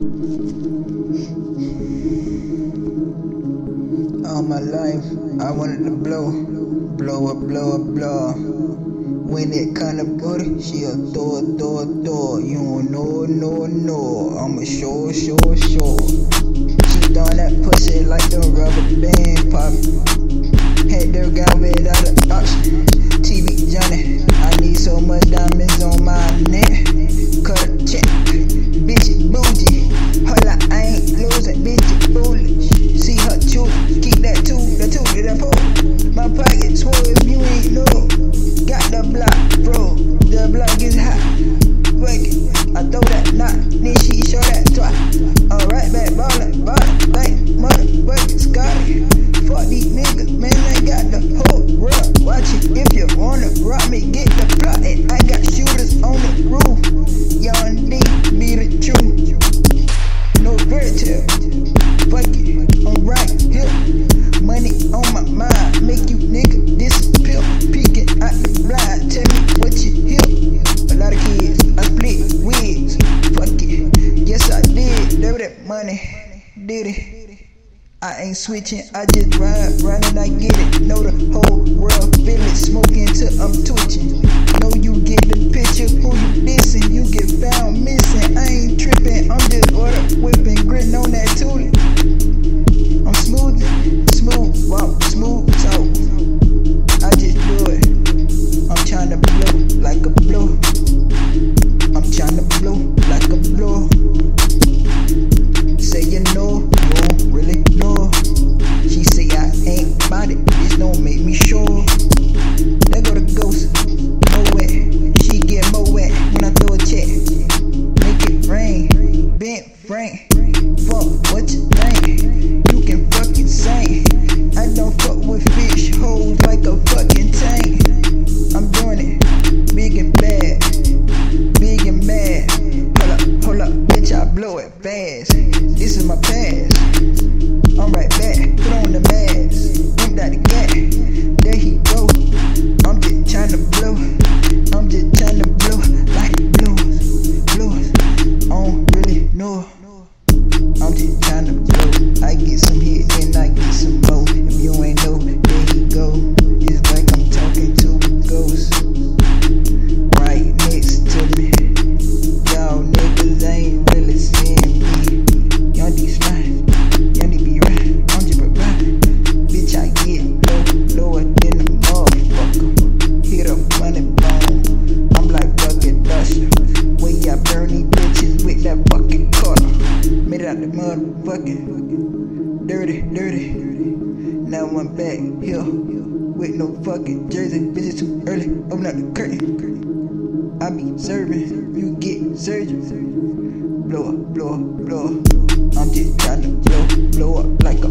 All my life, I wanted to blow, blow up, blow up, blow. When it kinda booty, she a throw, throw, throw. You don't know, no, no. I'm a show, show, show. She throwing that pussy like the rubber band pop. Hot. Work it. I throw that knot, then she show that twat. Alright, back ballin', ballin', like motherfucking that money, did it. I ain't switching, I just ride, and I get it. Know the whole world fast. This is my past. I'm right back, put on the mask. Empty out the gat, there he go. I'm just trying to blow. I'm just trying to blow like blues, blues. I don't really know. I'm just trying to blow. I get some hit, then I get some out the motherfucking dirty, dirty. Now I'm back here with no fucking jersey. Bitches too early. Open up the curtain. I be serving, you get surgery. Blow up, blow up, blow up. I'm just trying to blow, blow up like a